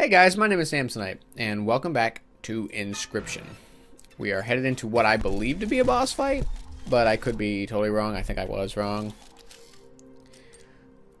Hey guys, my name is Samsonite, and welcome back to Inscryption. We are headed into what I believe to be a boss fight, but I could be totally wrong. I think I was wrong.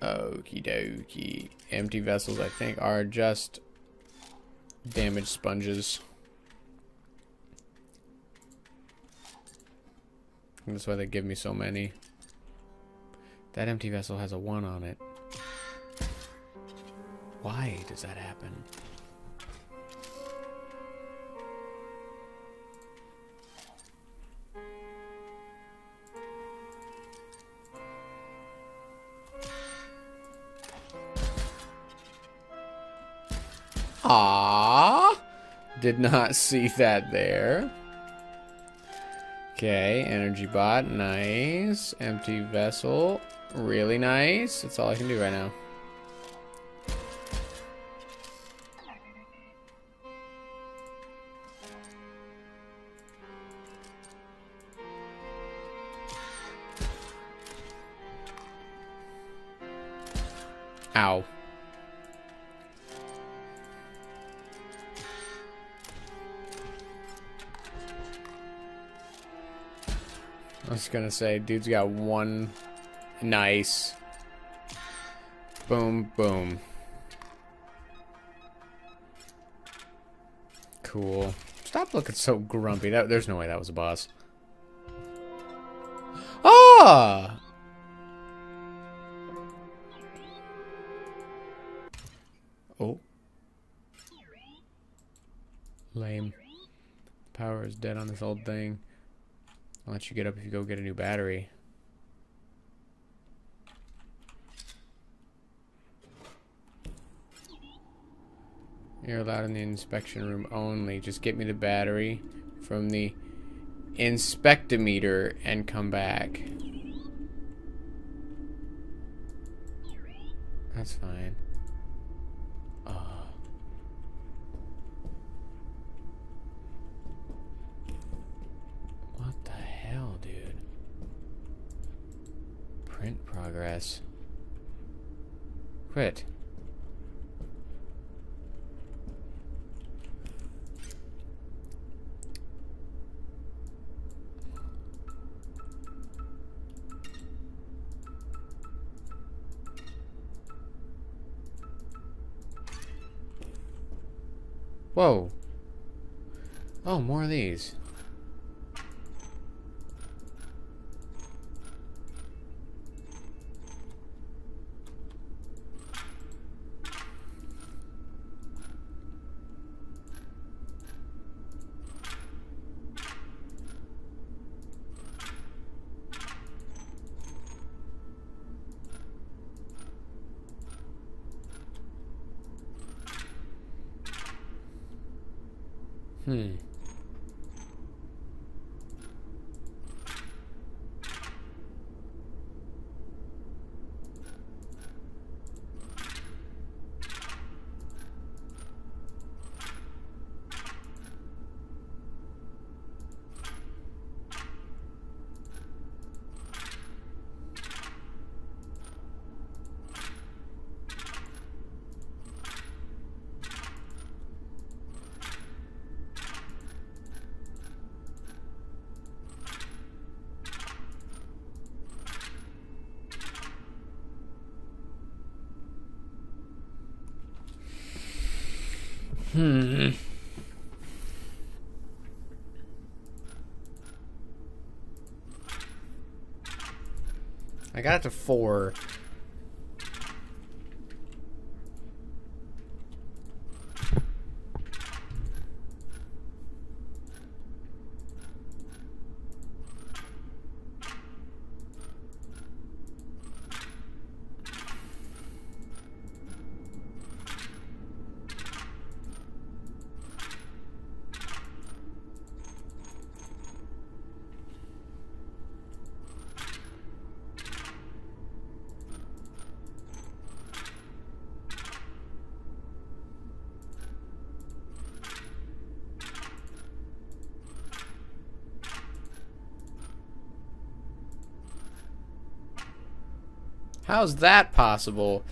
Okie dokie. Empty vessels, I think, are just damaged sponges. That's why they give me so many. That empty vessel has a 1 on it. Why does that happen? Ah, did not see that there. Okay, energy bot, nice. Empty vessel, really nice. That's all I can do right now. Gonna say, dude's got one nice. Boom, boom. Cool. Stop looking so grumpy. That, there's no way that was a boss. Ah! Oh. Lame. Power is dead on this old thing. I'll let you get up if you go get a new battery. You're allowed in the inspection room only. Just get me the battery from the inspectometer and come back. That's fine. Oh. What the hell, dude? Print progress. Quit. Whoa. Oh, more of these. Hmm. Hmm. I got it to four. How's that possible?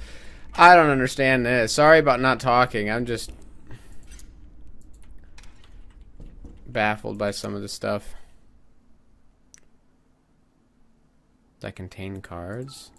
I don't understand this. Sorry about not talking. I'm just baffled by some of the stuff that contain cards.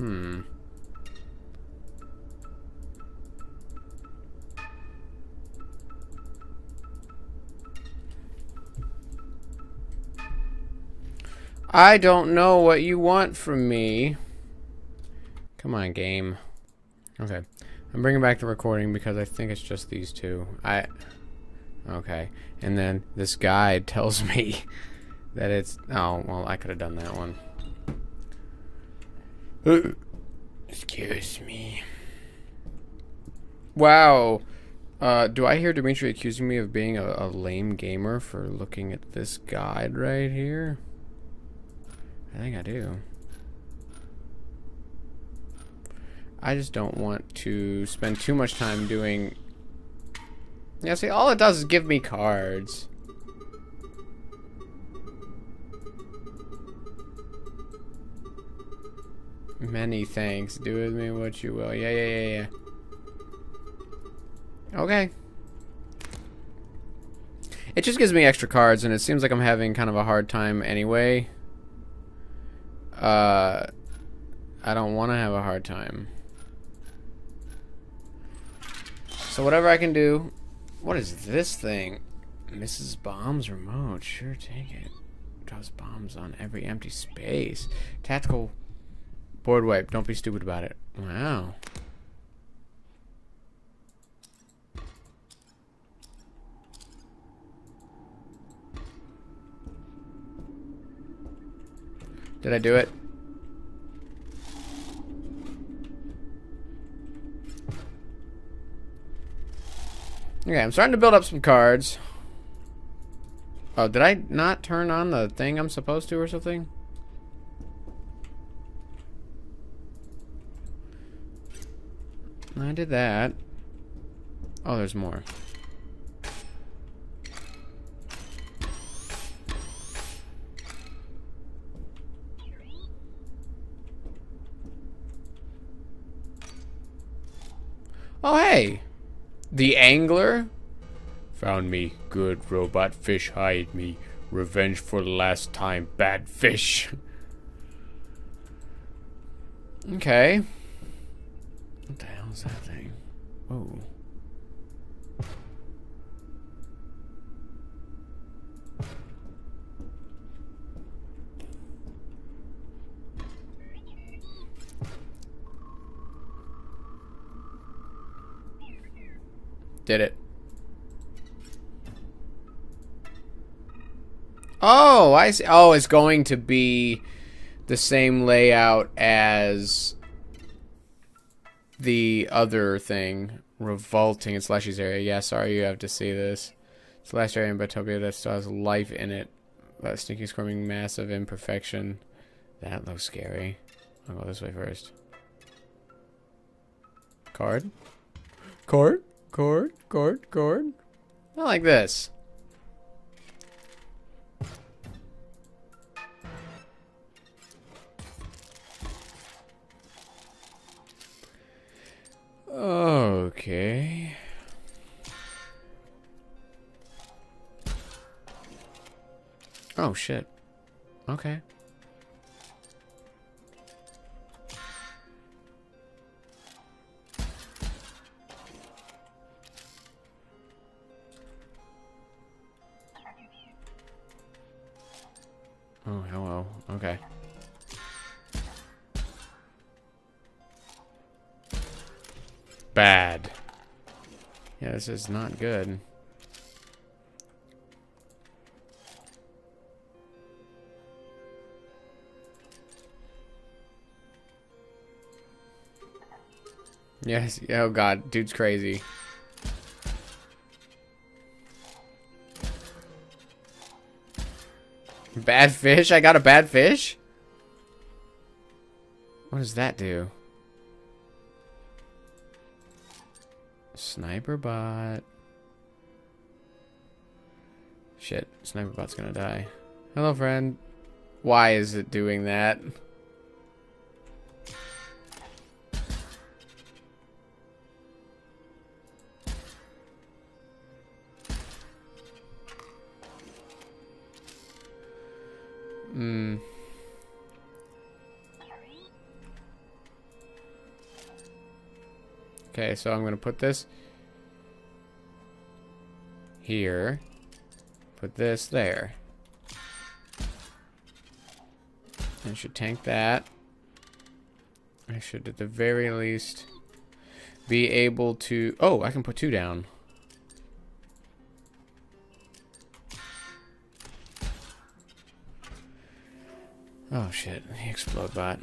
Hmm. I don't know what you want from me. Come on, game. Okay. I'm bringing back the recording because I think it's just these two. I... Okay. And then this guide tells me that it's... Oh, well, I could have done that one. Excuse me. Wow. Uh, do I hear Demitri accusing me of being a, a, lame gamer for looking at this guide right here? I think I do. I just don't want to spend too much time doing... Yeah, see, all it does is give me cards. Many thanks. Do with me what you will. Yeah, yeah, yeah, yeah. Okay. It just gives me extra cards, and it seems like I'm having kind of a hard time anyway. Uh, I don't want to have a hard time. So whatever I can do. What is this thing? Mrs. Bomb's remote. Sure, take it. Drops bombs on every empty space. Tactical Board wipe. Don't be stupid about it. Wow. Did I do it? Okay, I'm starting to build up some cards. Oh, did I not turn on the thing I'm supposed to or something? I did that. Oh, there's more. Oh, hey! The angler? Found me. Good robot fish hide me. Revenge for the last time. Bad fish. okay. What the hell's that thing? Whoa. Did it. Oh, I see. Oh, it's going to be the same layout as the other thing. Revolting in Leshy's area. Yeah, sorry you have to see this. It's the last area in Botopia that still has life in it. That stinky, squirming mass of imperfection. That looks scary. I'll go this way first. Card? Card? Card? Card? Card? Not like this. Okay. Oh, shit. Okay. This is not good. Yes. Oh god, dude's crazy. Bad fish? I got a bad fish? What does that do? Sniper bot. Shit, sniper bot's gonna die. Hello, friend. Why is it doing that? Hmm. Okay, so I'm to put this here. Put this there. I should tank that. I should at the very least be able to... Oh, I can put two down. Oh shit, the explode bot.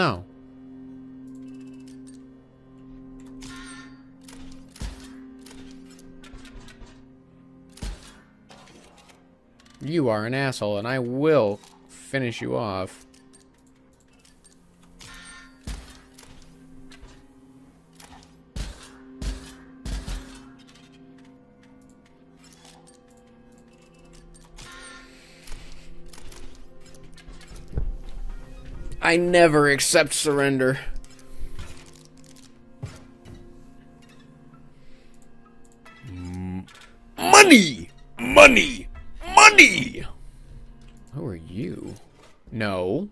No. You are an asshole, and I will finish you off. I never accept surrender. Money! Money! Money! Who are you? No.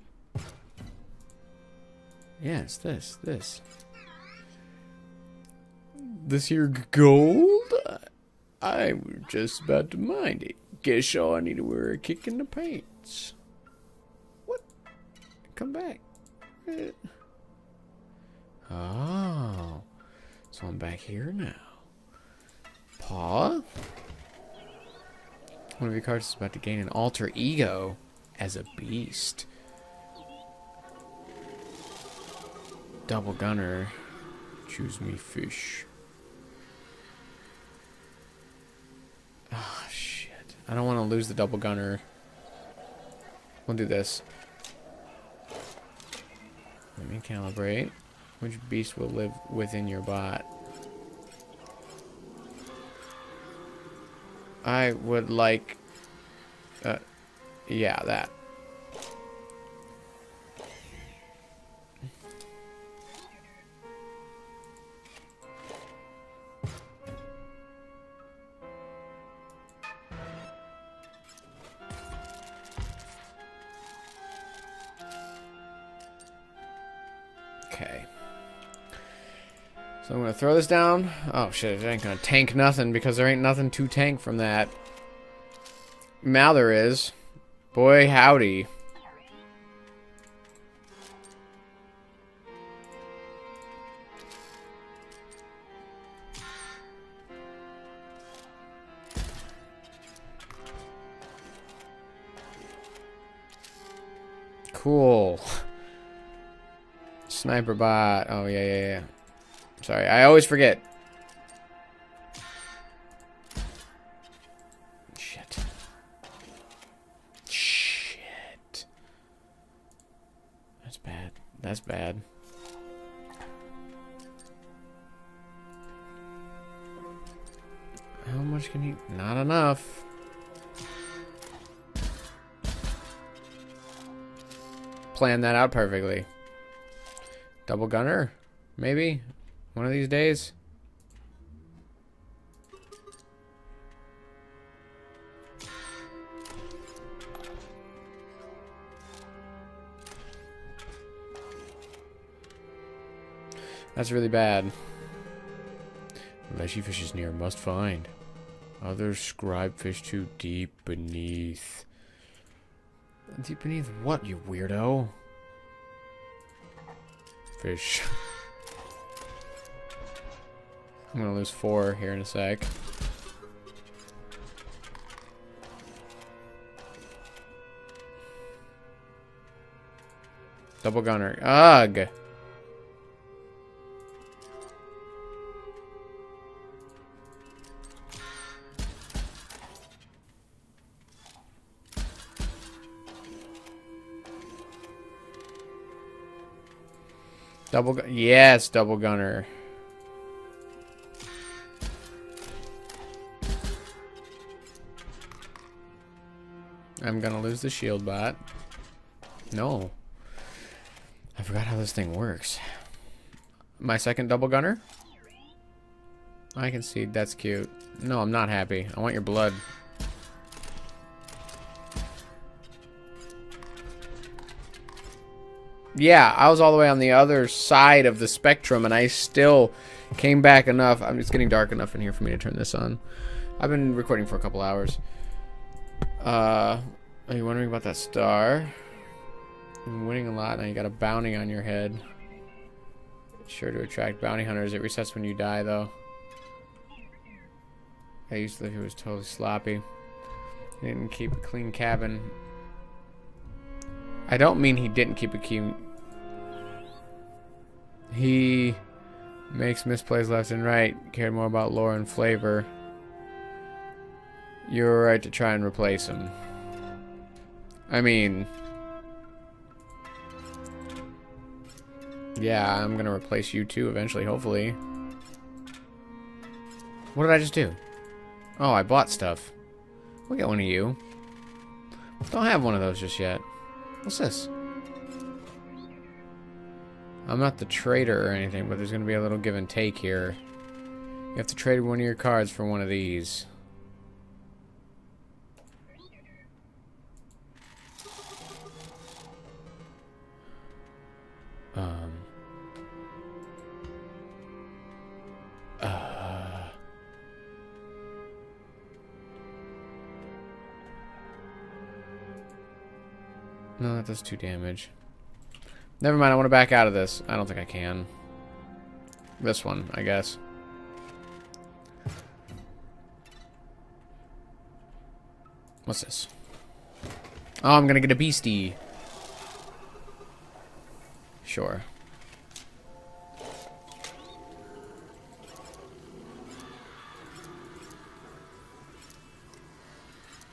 Yes, this, this. This here gold? I was just about to mind it. Guess all I need to wear a kick in the pants. Come back. Oh. So I'm back here now. Paw? One of your cards is about to gain an alter ego as a beast. Double gunner. Choose me fish. Oh, shit. I don't want to lose the double gunner. We'll do this. Let me calibrate. Which beast will live within your bot? I would like... Uh, yeah, that. Throw this down. Oh shit, it ain't gonna tank nothing because there ain't nothing to tank from that. Now there is. Boy, howdy. Cool. Sniper bot. Oh, yeah, yeah, yeah. Sorry, I always forget. Shit. Shit. That's bad. That's bad. How much can he... Not enough. Plan that out perfectly. Double gunner? Maybe? One of these days? That's really bad. Leshy fish is near. Must find. Other scribe fish too deep beneath. Deep beneath what, you weirdo? Fish. I'm gonna lose four here in a sec. Double gunner. Ugh! Double. Yes, double gunner. I'm gonna lose the shield bot. No. I forgot how this thing works. My second double gunner? I can see. That's cute. No, I'm not happy. I want your blood. Yeah, I was all the way on the other side of the spectrum, and I still came back enough. I'm just getting dark enough in here for me to turn this on. I've been recording for a couple hours. Uh, Oh, are you wondering about that star? I'm winning a lot, now you got a bounty on your head. Sure to attract bounty hunters. It resets when you die, though. I used to live here was totally sloppy. He didn't keep a clean cabin. I don't mean he didn't keep a key. He makes misplays left and right. Cared more about lore and flavor. You're right to try and replace him. I mean... Yeah, I'm gonna replace you too eventually, hopefully. What did I just do? Oh, I bought stuff. We'll get one of you. Don't have one of those just yet. What's this? I'm not the trader or anything, but there's going to be a little give and take here. You have to trade one of your cards for one of these. No, that does two damage. Never mind, I want to back out of this. I don't think I can. This one, I guess. What's this? Oh, I'm gonna get a beastie. Sure.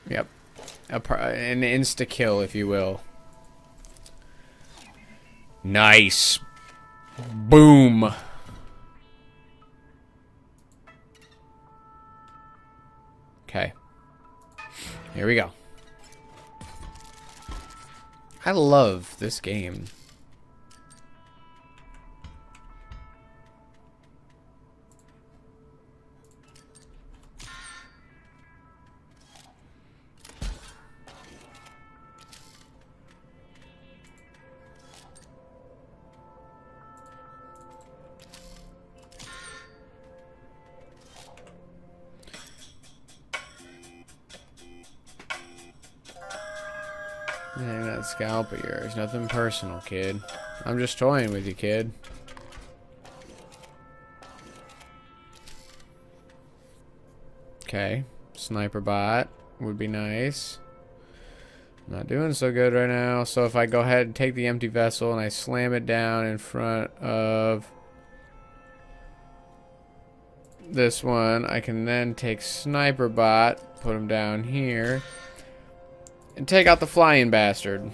Yep. A, an insta-kill, if you will. Nice. Boom. Okay. Here we go. I love this game. Nothing personal, kid. I'm just toying with you, kid. Okay. Sniper bot would be nice. Not doing so good right now. So if I go ahead and take the empty vessel and I slam it down in front of this one, I can then take Sniper Bot, put him down here, and take out the flying bastard.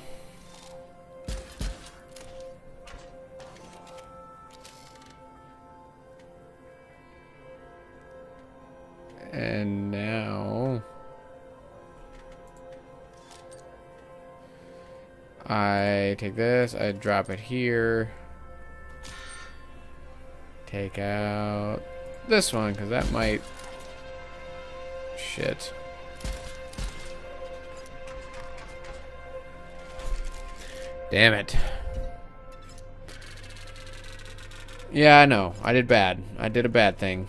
Take this, I drop it here. Take out this one, because that might... Shit. Damn it. Yeah, I know. I did bad. I did a bad thing.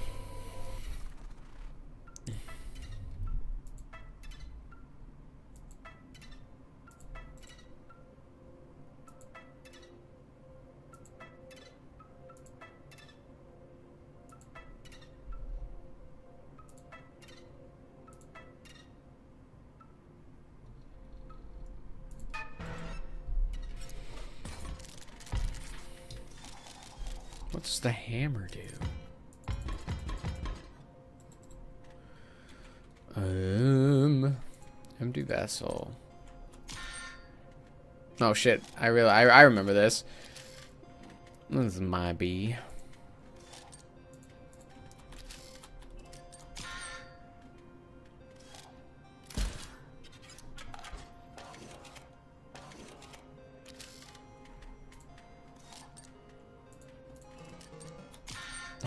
What's the hammer do? Um, empty vessel. Oh shit! I really, I, I remember this. This is my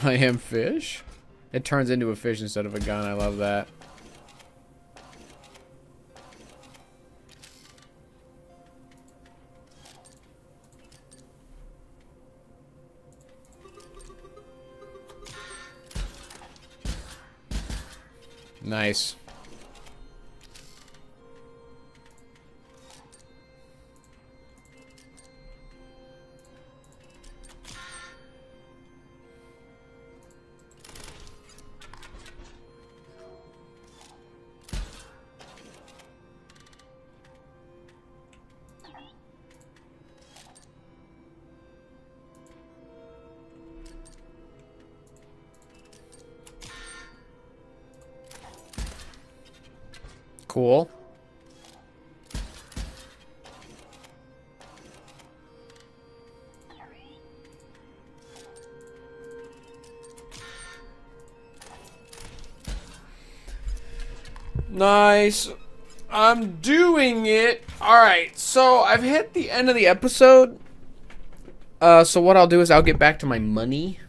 I am fish? It turns into a fish instead of a gun. I love that. Nice. Cool. Nice. I'm doing it. Alright, so I've hit the end of the episode. Uh, so what I'll do is I'll get back to my money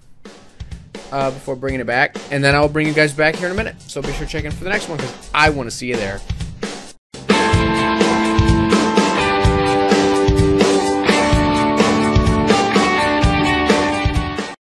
uh, before bringing it back. And then I'll bring you guys back here in a minute. So be sure to check in for the next one because I want to see you there.